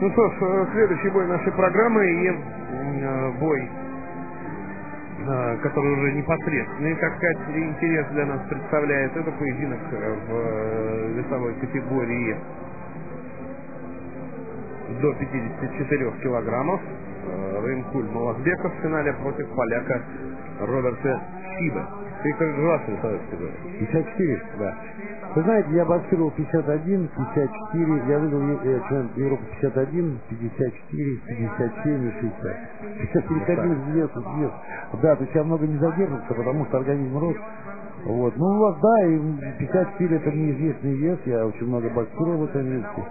Ну что ж, э, следующий бой нашей программы и э, бой, э, который уже непосредственный, так сказать, интерес для нас представляет. Это поединок э, в э, весовой категории до 54 килограммов. Э, Рымкуль Малахбеков в финале против поляка Роберта. Ты как глаз Александр 54? Да. Вы знаете, я боксировал 51, 54, я выиграл э, чемпионат Европы 51, 54, 57 и 60. Сейчас переходил из веса в вес. Да, то есть я много не задерживался, потому что организм рос. Вот. Ну, у вас, да, и 54 это неизвестный вес, я очень много боксировал в этом весе.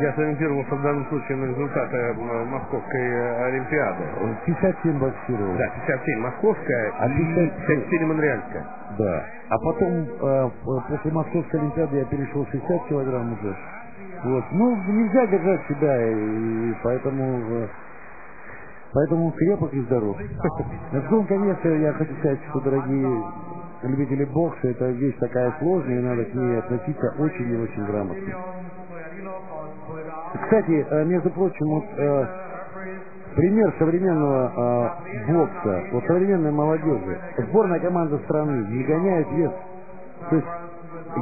Я сориентировался в данном случае на результаты э, Московской э, Олимпиады. 57 боксировал. Да, 57 Московская А и 57 54 Монреальская. Да. А потом, э, после Московской Олимпиады я перешел 60 килограмм уже. Вот. Ну, нельзя держать себя, и поэтому, поэтому крепок и здоров. На другом конечно, я хочу сказать, что, дорогие любители бокса, это вещь такая сложная, и надо к ней относиться очень и очень грамотно. Кстати, э, между прочим, вот э, пример современного э, бокса, вот современной молодежи. Сборная команда страны не гоняет вес. То есть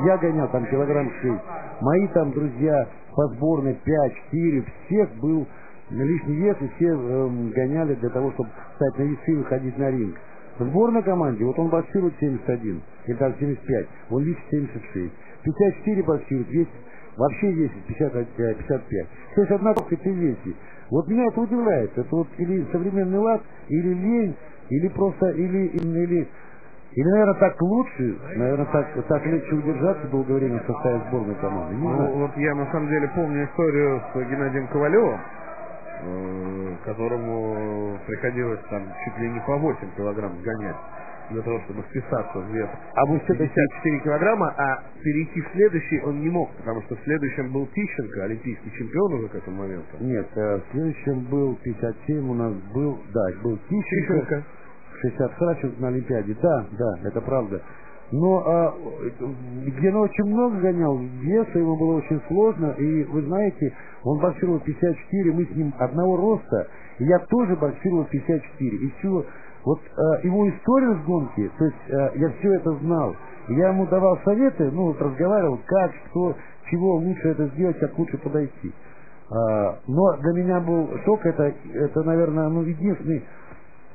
я гонял там килограмм 6. Мои там друзья по сборной 5, 4, всех был лишний вес, и все эм, гоняли для того, чтобы стать на весы и выходить на ринг. В сборной команде, вот он боксирует 71, или там 75, он весит 76. 54 боксирует, весит, вообще весит 50, э, 55. То есть одна только ты весит. Вот меня это удивляет. Это вот или современный лад, или лень, или просто, или, или, или, наверное, так лучше, наверное, так, так легче удержаться долгое время в составе сборной команды. Не Ну, знаю. вот я на самом деле помню историю с Геннадием Ковалевым, э, которому приходилось там чуть ли не по 8 килограмм гонять для того, чтобы вписаться в вес А все-таки 54 килограмма, а перейти в следующий он не мог, потому что в следующем был Тищенко, олимпийский чемпион уже к этому моменту. Нет, э, в следующем был 57, у нас был, да, был Тищенко, Тищенко. 60 Харченко на Олимпиаде, да, да, это правда. Но а, Гена очень много гонял веса, ему было очень сложно, и вы знаете, он боксировал 54, мы с ним одного роста, я тоже боксировал 54, и все, вот а, его историю с гонки, то есть а, я все это знал, я ему давал советы, ну вот разговаривал, как, что, чего лучше это сделать, как лучше подойти. А, но для меня был шок, это, это, наверное, ну, единственный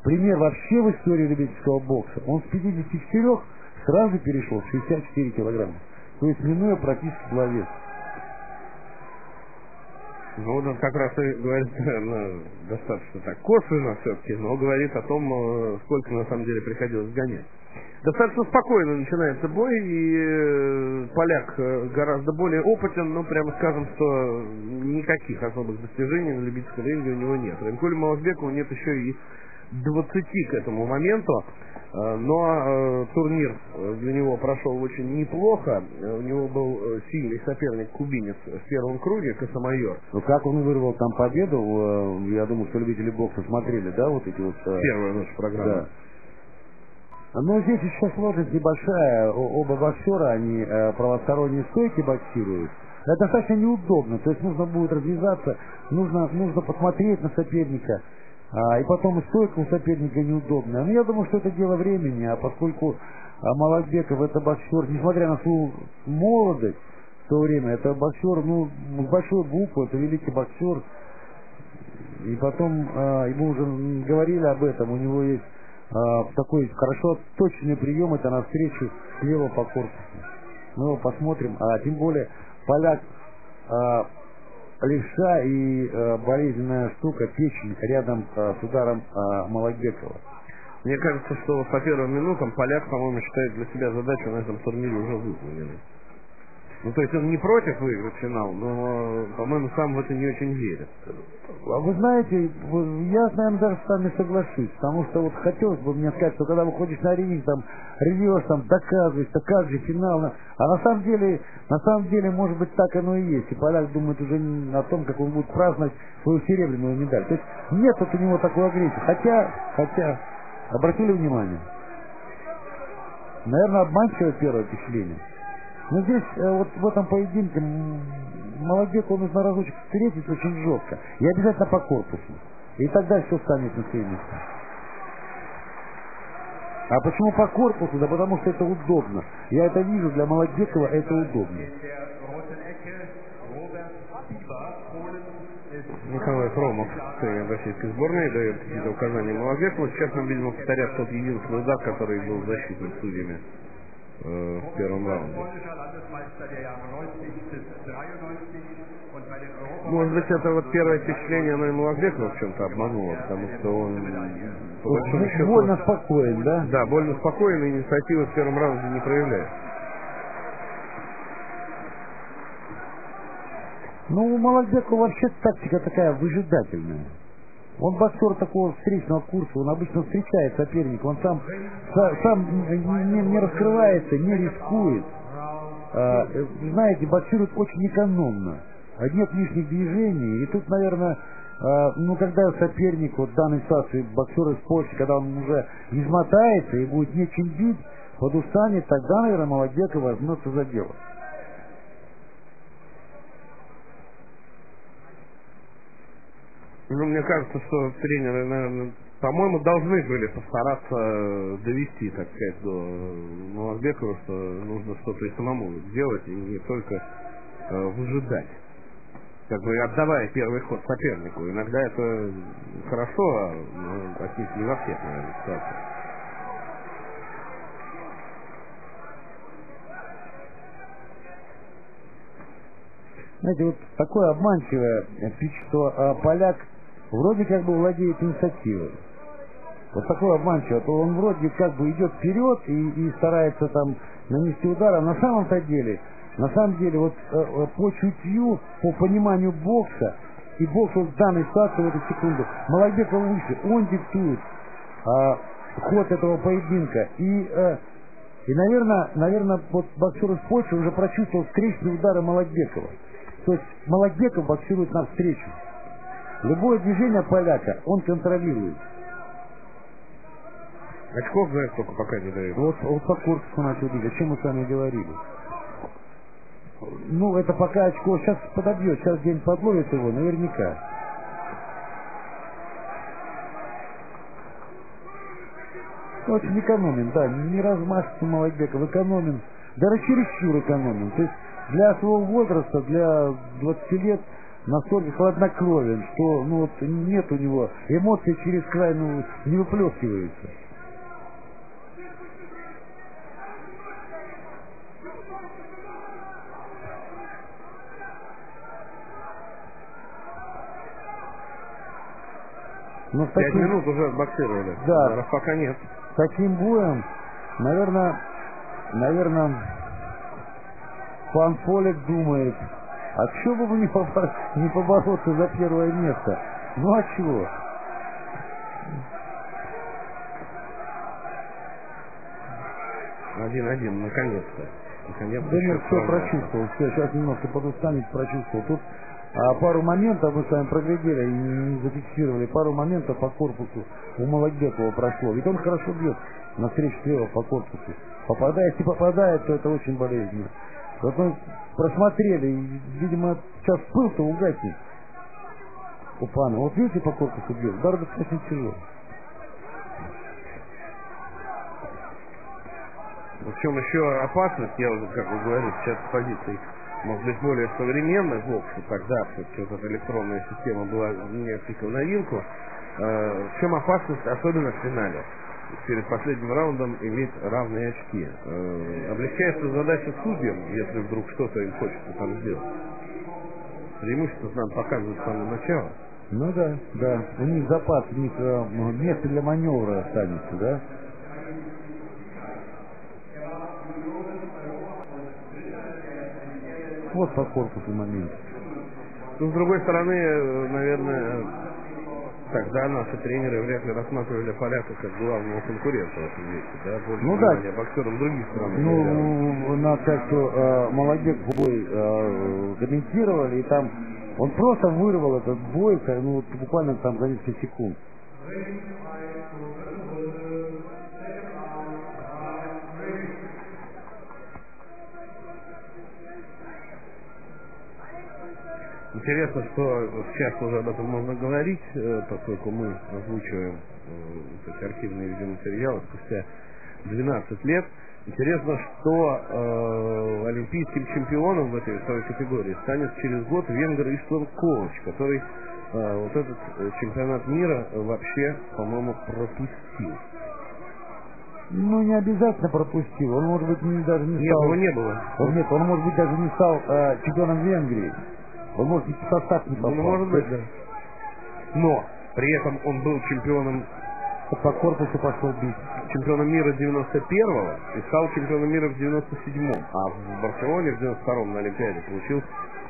пример вообще в истории любительского бокса. Он с 54 сразу перешел в 64 килограмма. То есть минуя практически два веса. Ну, он как раз и говорит, наверное, достаточно так косвенно все-таки, но говорит о том, э, сколько на самом деле приходилось гонять. Достаточно спокойно начинается бой, и э, поляк э, гораздо более опытен, но прямо скажем, что никаких особых достижений на любительском ринге у него нет. Ренкулю Малазбекову нет еще и 20 к этому моменту, но э, турнир э, для него прошел очень неплохо. Э, У него был э, сильный соперник кубинец в первом круге, Косомайор. Но как он вырвал там победу, э, я думаю, что любители бокса смотрели, да, вот эти вот... э, Первая наша программа. Да. Но здесь еще сложность небольшая. Оба боксера, они э, правосторонние стойки боксируют. Это достаточно неудобно. То есть нужно будет развязаться, нужно, нужно посмотреть на соперника. А, и потом стойка у соперника неудобная. Но я думаю, что это дело времени, а поскольку а, Малакбеков это боксер, несмотря на свою молодость в то время, это боксер, ну, большой буквы, это великий боксер. И потом, а, ему уже говорили об этом, у него есть а, такой хорошо точный прием, это навстречу слева по корпусу. Мы его посмотрим, а тем более поляк а, левша и а, болезненная штука печень рядом а, с ударом а, Малакбекова. Мне кажется, что по первым минутам поляк, по-моему, считает для себя задачу на этом турнире уже выполненной. Ну, то есть он не против выиграть финал, но, по-моему, сам в это не очень верит. А Вы знаете, я, наверное, даже с вами соглашусь, потому что вот хотелось бы мне сказать, что когда выходишь на ринг, там, ревешь, там, доказываешь, да как же, финал, на- а на самом деле, на самом деле, может быть, так оно и есть, и поляк думает уже о том, как он будет праздновать свою серебряную медаль. То есть нет вот у него такой агрессии, хотя, хотя, обратили внимание, наверное, обманчивое первое впечатление. Но здесь, э, вот в этом поединке, м, Молодеку нужно разочек встретить очень жестко. И обязательно по корпусу. И тогда все станет на свои места. А почему по корпусу? Да потому что это удобно. Я это вижу, для Молодекова это удобно. Николай Хромов, тренер российской сборной, дает какие-то указания Молодецу. Сейчас мы, видимо, повторят тот единственный удар, который был защитным судьями э, в первом раунде. Может быть, это вот первое впечатление, оно и Малахбекова в чем-то обмануло, потому что он, по большому счету... Больно спокоен, да? Да, больно спокоен, и инициативы в первом раунде не проявляет. Ну, у Малахбекова вообще тактика такая выжидательная. Он боксер такого встречного курса, он обычно встречает соперника, он сам, сам не, не раскрывается, не рискует. А, знаете, боксирует очень экономно. Нет лишних движений. И тут, наверное, а, ну, когда соперник, вот в данной ситуации боксер из Польши, когда он уже измотается и будет нечем бить, подустанет, тогда, наверное, Молодец возьмется за дело. Ну, мне кажется, что тренеры, наверное, по-моему, должны были постараться довести, так сказать, до Малазбекова, что нужно что-то и самому делать, и не только э, выжидать. Как бы отдавая первый ход сопернику. Иногда это хорошо, а ну, отнюдь не во всех, наверное, ситуациях. Знаете, вот такое обманчивое впечатление, что а, поляк вроде как бы владеет инициативой. Вот такое обманчивое, то он вроде как бы идет вперед и, и старается там нанести удар, а на самом-то деле, на самом деле, вот э, э по чутью, по пониманию бокса, и бокс в данной ситуации в эту секунду, Малайбеков выше, он диктует э, ход этого поединка. И, э, и наверное, наверное, вот боксер из Польши уже прочувствовал встречные удары Молодбекова. То есть Молодбеков боксирует навстречу. Любое движение поляка он контролирует. Очков знает только пока не дает. Вот, вот по Курску начал бить, о чем мы с вами говорили. Ну, это пока очко сейчас подобьет, сейчас день подловит его, наверняка. Очень экономен, да, не размашистый Малайбеков, экономен, даже чересчур экономен. То есть для своего возраста, для 20 лет настолько хладнокровен, что ну, вот, нет у него эмоций через край ну, не выплескиваются. Но Пять таким... минут уже отбоксировали. Да. Ударов пока нет. Таким боем, наверное, наверное, пан Полик думает, а чего бы не, побор... не побороться за первое место? Ну а чего? Один-один, наконец-то. Наконец-то. Денер все прочувствовал, все, сейчас немножко подустанет, прочувствовал. Тут а пару моментов мы с вами проглядели и не зафиксировали. Пару моментов по корпусу у Молодекова прошло. Ведь он хорошо бьет на встречу слева по корпусу. Попадает, если попадает, то это очень болезненно. Вот мы просмотрели, видимо, сейчас пыл-то угатит у пана. Вот видите, по корпусу бьет, удар достаточно тяжелый. В чем еще опасность, я уже, как вы говорите, сейчас с позиции, может быть, более современной боксе, тогда все-таки вот эта электронная система была несколько в новинку. Э, в чем опасность, особенно в финале? Перед последним раундом иметь равные очки. Э, облегчается задача судьям, если вдруг что-то им хочется там сделать. Преимущество нам показывают с самого начала. Ну да, да. У них запас, у них э, место для маневра останется, да? Вот по корпусу момент. Ну, с другой стороны, э, наверное, тогда наши тренеры вряд ли рассматривали поляка как главного конкурента в этом весе, да, больше ну, да. боксерам других стран. Ну, на как что э, молодец бой э, комментировали, и там он просто вырвал этот бой, ну, буквально там за несколько секунд. Интересно, что сейчас уже об этом можно говорить, э, поскольку мы озвучиваем э, эти архивные видеоматериалы спустя 12 лет. Интересно, что э, олимпийским чемпионом в этой второй категории станет через год венгр Иштван Ковач, который э, вот этот э, чемпионат мира вообще, по-моему, пропустил. Ну, не обязательно пропустил. Он, может быть, не, даже не Нет, стал... его не было. Он, нет, он, может быть, даже не стал э, чемпионом Венгрии. Он, может быть, в состав не попал. Ну, может быть, да. Но при этом он был чемпионом По корпусу пошел бить. чемпионом мира 91-го и стал чемпионом мира в 97-м. А в Барселоне в 92-м на Олимпиаде получил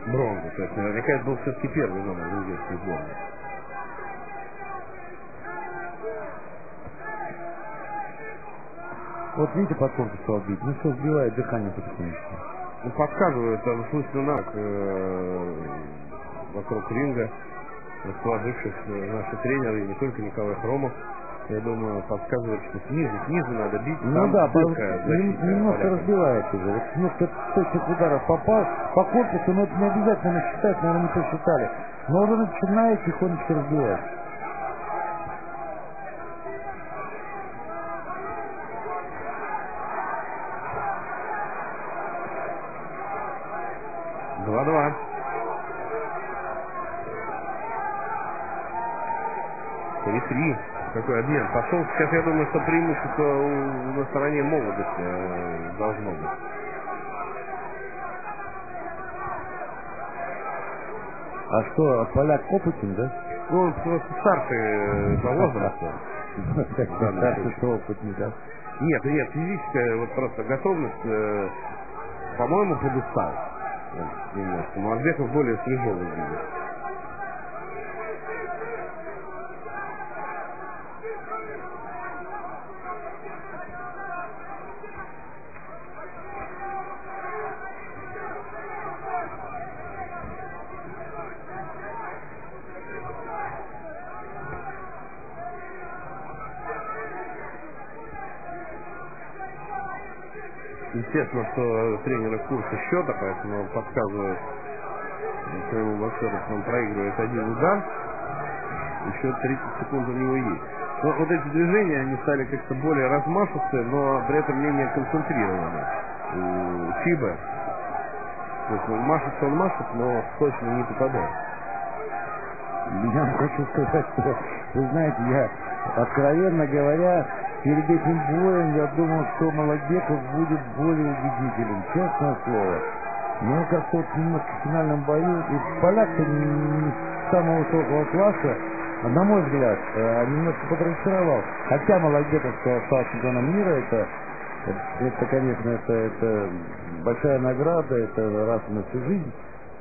бронзу. То есть наверняка это был все-таки первый номер венгерской сборной. Вот видите, по корпусу отбить. Ну что, сбивает дыхание потихонечку. Ну, подсказывают, там, в смысле, на, э, вокруг ринга расположившись э, наши тренеры, и не только Николай Хромов, я думаю, подсказывают, что снизу, снизу надо бить. Ну там да, дырка нем- защитная немножко поляка. разбивает уже. Вот немножко точных ударов попал по корпусу, но это не обязательно считать, наверное, не посчитали. Но уже начинает тихонечко разбивать. 3-3. Какой обмен пошел. Сейчас я думаю, что преимущество на стороне молодости э, должно быть. А что, поляк опытен, да? Ну, он просто старше э, по возрасту. Да, что опытен, да? Нет, нет, физическая вот просто готовность, э, по-моему, подустал. Немножко. Ну, а Молодбеков более свежо выглядит. Естественно, что тренеры в курсе счета, поэтому подсказывают своему боксеру, что он проигрывает один удар. Еще 30 секунд у него есть. Но вот эти движения, они стали как-то более размашистые, но при этом менее концентрированы. У. То есть он машется, он машет, но точно не попадает. Я хочу сказать, что, вы знаете, я, откровенно говоря, перед этим боем я думал, что Молодеков будет более убедителен, честное слово. Но вот немножко в финальном бою, и не самого высокого класса, на мой взгляд, э, немножко подразочаровал. Хотя Молодеков стал чемпионом мира, это, это, конечно, это, это большая награда, это раз на всю жизнь,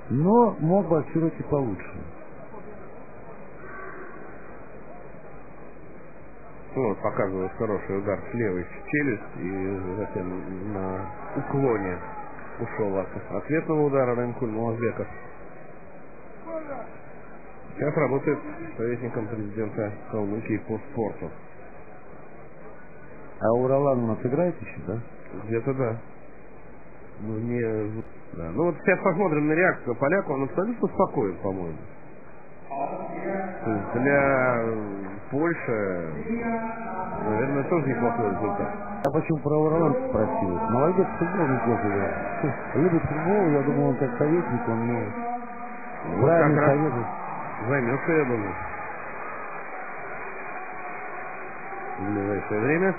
но мог боксировать и получше. Вот показывает хороший удар с левой в челюсть и затем на уклоне ушел от ответного удара Ренкуль Муазбеков. Сейчас работает советником президента Калмыкии по спорту. А Уралан у нас играет еще, да? Где-то да. Ну, не... Да. Ну вот сейчас посмотрим на реакцию поляка. Он абсолютно спокоен, по-моему. То есть для Польши, наверное, тоже неплохой результат. А почему про Уралан спросил? Молодец, футбол неплохо играет. Любит футбол, я думаю, он как советник, он ну, Вот правильный как раз совет. займется, я думаю. В ближайшее время.